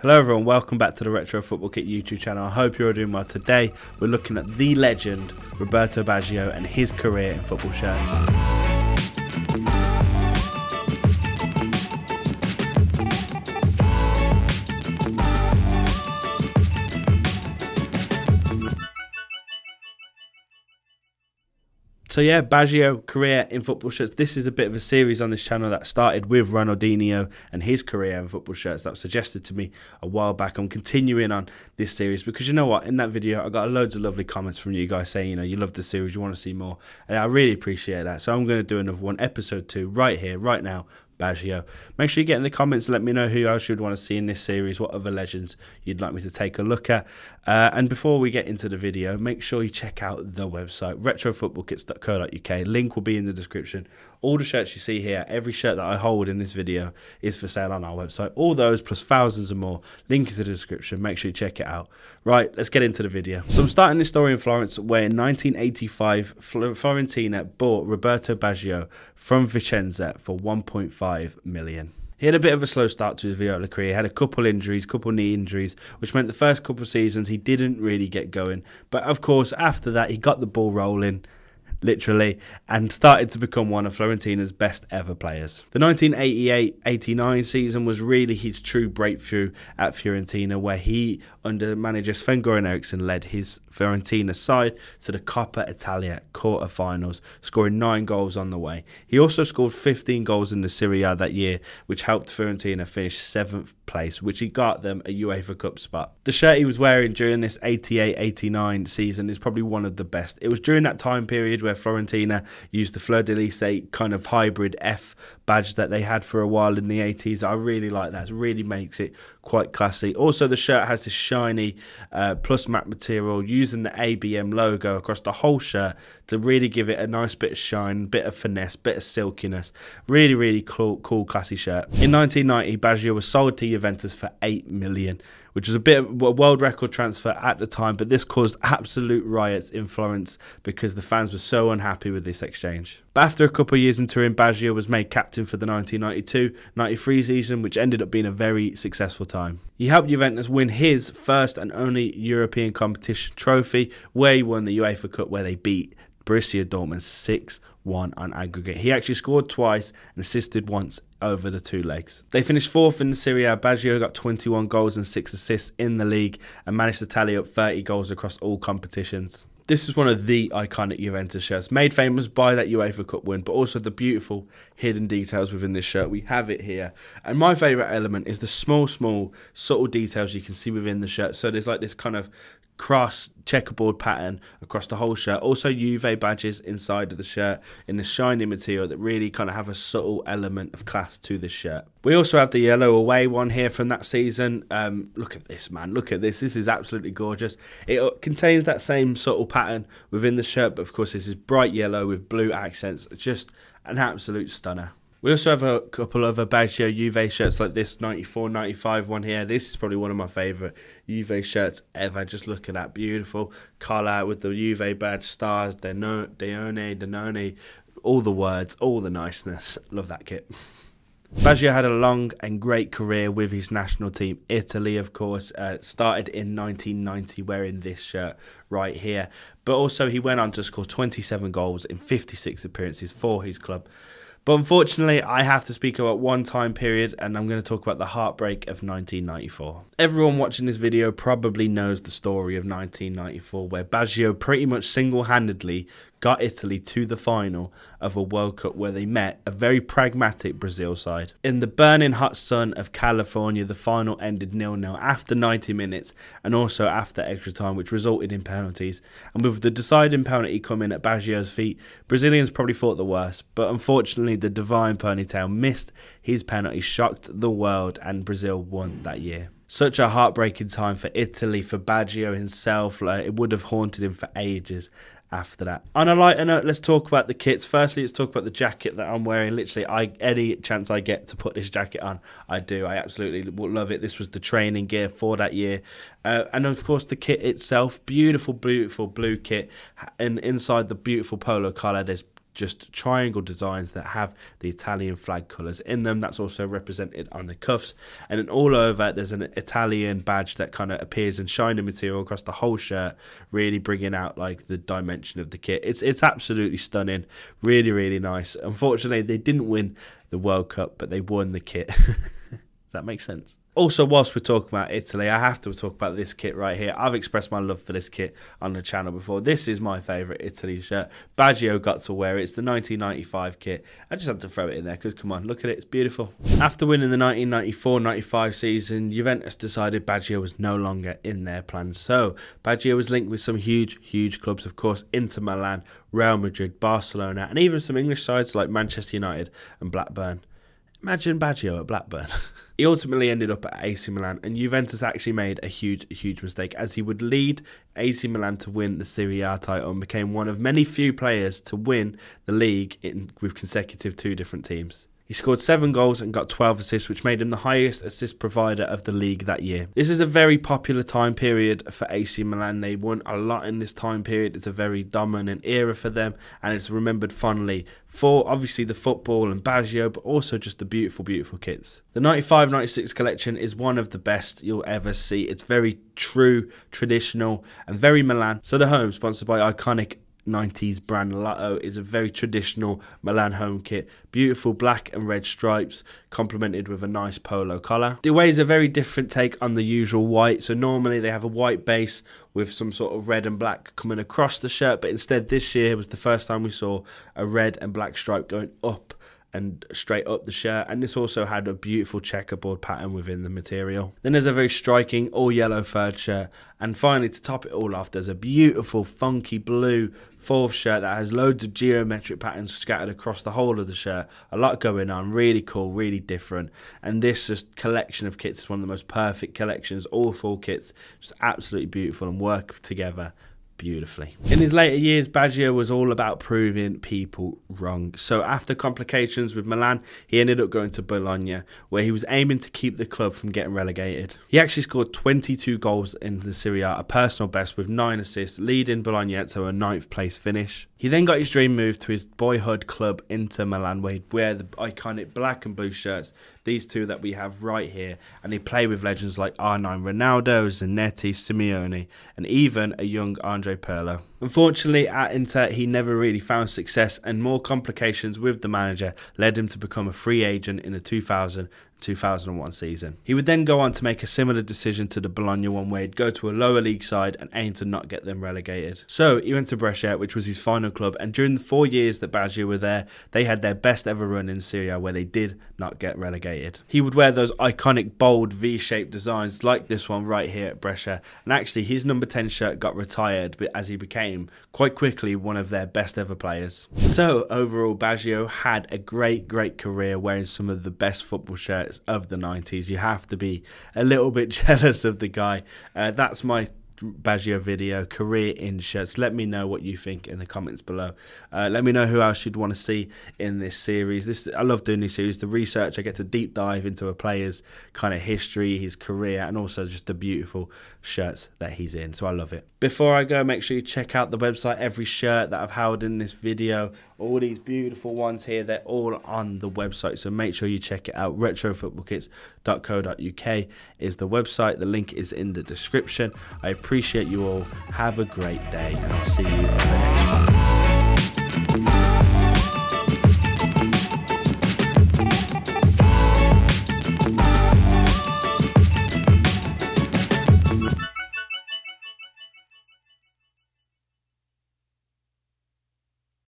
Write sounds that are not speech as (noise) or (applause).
Hello everyone, welcome back to the Retro Football Kit YouTube channel. I hope you're all doing well. Today we're looking at the legend Roberto Baggio and his career in football shirts. So yeah, Baggio career in football shirts. This is a bit of a series on this channel that started with Ronaldinho and his career in football shirts that was suggested to me a while back. I'm continuing on this series because you know what? In that video, I got loads of lovely comments from you guys saying, you know, you love the series, you want to see more, and I really appreciate that. So I'm going to do another one, episode two, right here, right now, Baggio. Make sure you get in the comments and let me know who else you'd want to see in this series, what other legends you'd like me to take a look at. Uh, and before we get into the video, make sure you check out the website, retrofootballkits.co.uk. Link will be in the description. All the shirts you see here, every shirt that I hold in this video is for sale on our website. All those plus thousands and more. Link is in the description. Make sure you check it out. Right, let's get into the video. So I'm starting this story in Florence where in 1985, Fiorentina bought Roberto Baggio from Vicenza for 1.5 million. He had a bit of a slow start to his Viola career. He had a couple injuries, couple knee injuries, which meant the first couple of seasons he didn't really get going. But of course, after that, he got the ball rolling literally, and started to become one of Fiorentina's best ever players. The 1988 89 season was really his true breakthrough at Fiorentina, where he, under manager Sven Goran Eriksson, led his Fiorentina side to the Coppa Italia quarter-finals, scoring nine goals on the way. He also scored 15 goals in the Serie A that year, which helped Fiorentina finish seventh place, which he got them a UEFA Cup spot. The shirt he was wearing during this 88 89 season is probably one of the best. It was during that time period where Fiorentina used the Fleur de Lis kind of hybrid F badge that they had for a while in the 80s. I really like that. It really makes it quite classy. Also, the shirt has this shiny uh, plus matte material using the ABM logo across the whole shirt to really give it a nice bit of shine, bit of finesse, bit of silkiness. Really, really cool, cool classy shirt. In 1990, Baggio was sold to Juventus for 8 million which was a bit of a world record transfer at the time, but this caused absolute riots in Florence because the fans were so unhappy with this exchange. But after a couple of years in Turin, Baggio was made captain for the 1992-93 season, which ended up being a very successful time. He helped Juventus win his first and only European competition trophy, where he won the UEFA Cup, where they beat Borussia Dortmund 6 1 on aggregate. He actually scored twice and assisted once over the two legs. They finished fourth in the Serie A. Baggio got 21 goals and 6 assists in the league and managed to tally up 30 goals across all competitions. This is one of the iconic Juventus shirts, made famous by that UEFA Cup win, but also the beautiful hidden details within this shirt. We have it here. And my favourite element is the small, small, subtle details you can see within the shirt. So there's like this kind of cross checkerboard pattern across the whole shirt. Also Juve badges inside of the shirt in the shiny material that really kind of have a subtle element of class to this shirt. We also have the yellow away one here from that season. Um, look at this, man. Look at this. This is absolutely gorgeous. It uh, contains that same subtle pattern within the shirt, but of course this is bright yellow with blue accents. Just an absolute stunner. We also have a couple of Baggio Juve shirts like this 94 95 one here. This is probably one of my favourite Juve shirts ever. Just look at that beautiful colour with the Juve badge, stars, Deone, Danone, all the words, all the niceness. Love that kit. Baggio had a long and great career with his national team, Italy, of course. Uh, started in 1990 wearing this shirt right here. But also, he went on to score 27 goals in 56 appearances for his club. But unfortunately, I have to speak about one time period, and I'm going to talk about the heartbreak of 1994. Everyone watching this video probably knows the story of 1994, where Baggio pretty much single handedly got Italy to the final of a World Cup where they met a very pragmatic Brazil side. In the burning hot sun of California, the final ended nil-nil after 90 minutes and also after extra time, which resulted in penalties. And with the deciding penalty coming at Baggio's feet, Brazilians probably thought the worst, but unfortunately the divine ponytail missed his penalty, shocked the world, and Brazil won that year such a heartbreaking time for Italy, for Baggio himself. Like, it would have haunted him for ages after that. On a lighter note, let's talk about the kits. Firstly, let's talk about the jacket that I'm wearing. Literally, I any chance I get to put this jacket on, I do. I absolutely love it. This was the training gear for that year, uh, and of course the kit itself, beautiful, beautiful blue kit, and inside the beautiful polo collar, there's just triangle designs that have the Italian flag colours in them. That's also represented on the cuffs. And then all over, there's an Italian badge that kind of appears in shiny material across the whole shirt, really bringing out like the dimension of the kit. It's, it's absolutely stunning. Really, really nice. Unfortunately, they didn't win the World Cup, but they won the kit. (laughs) that makes sense? Also, whilst we're talking about Italy, I have to talk about this kit right here. I've expressed my love for this kit on the channel before. This is my favourite Italy shirt. Baggio got to wear it. It's the 1995 kit. I just had to throw it in there because, come on, look at it. It's beautiful. After winning the 1994-95 season, Juventus decided Baggio was no longer in their plans. So, Baggio was linked with some huge, huge clubs, of course, Inter Milan, Real Madrid, Barcelona, and even some English sides like Manchester United and Blackburn. Imagine Baggio at Blackburn. (laughs) he ultimately ended up at AC Milan, and Juventus actually made a huge, huge mistake as he would lead AC Milan to win the Serie A title and became one of many few players to win the league in, with consecutive two different teams. He scored seven goals and got 12 assists, which made him the highest assist provider of the league that year. This is a very popular time period for AC Milan. They won a lot in this time period. It's a very dominant era for them, and it's remembered fondly for obviously the football and Baggio, but also just the beautiful, beautiful kits. The 95 96 collection is one of the best you'll ever see. It's very true, traditional, and very Milan. So, the home, sponsored by iconic 90s brand Lotto is a very traditional Milan home kit. Beautiful black and red stripes complemented with a nice polo collar. The away is a very different take on the usual white. So normally they have a white base with some sort of red and black coming across the shirt, but instead this year was the first time we saw a red and black stripe going up and straight up the shirt. And this also had a beautiful checkerboard pattern within the material. Then there's a very striking all yellow third shirt. And finally to top it all off there's a beautiful funky blue fourth shirt that has loads of geometric patterns scattered across the whole of the shirt. A lot going on really cool really different. And this just collection of kits is one of the most perfect collections. All four kits just absolutely beautiful and work together beautifully. In his later years, Baggio was all about proving people wrong. So after complications with Milan, he ended up going to Bologna, where he was aiming to keep the club from getting relegated. He actually scored 22 goals in the Serie A, a personal best with 9 assists, leading Bologna to a ninth place finish. He then got his dream move to his boyhood club Inter Milan, where he'd wear the iconic black and blue shirts, these two that we have right here, and he played with legends like R9 Ronaldo, Zanetti, Simeone, and even a young Andre Pirlo. Unfortunately, at Inter, he never really found success, and more complications with the manager led him to become a free agent in the 2000 2001 season. He would then go on to make a similar decision to the Bologna one where he'd go to a lower league side and aim to not get them relegated. So he went to Brescia, which was his final club, and during the four years that Baggio were there, they had their best ever run in Serie A where they did not get relegated. He would wear those iconic bold V-shaped designs like this one right here at Brescia, and actually his number 10 shirt got retired as he became quite quickly one of their best ever players. So overall, Baggio had a great, great career wearing some of the best football shirts of the 90s. You have to be a little bit (laughs) jealous of the guy. Uh, that's my Baggio video, career in shirts. Let me know what you think in the comments below. Uh, let me know who else you'd want to see in this series. This I love doing these series. The research I get to deep dive into a player's kind of history, his career, and also just the beautiful shirts that he's in. So I love it. Before I go, make sure you check out the website. Every shirt that I've held in this video, all these beautiful ones here, they're all on the website. So make sure you check it out. Retrofootballkits.co.uk is the website. The link is in the description. I appreciate you all. Have a great day, I'll see you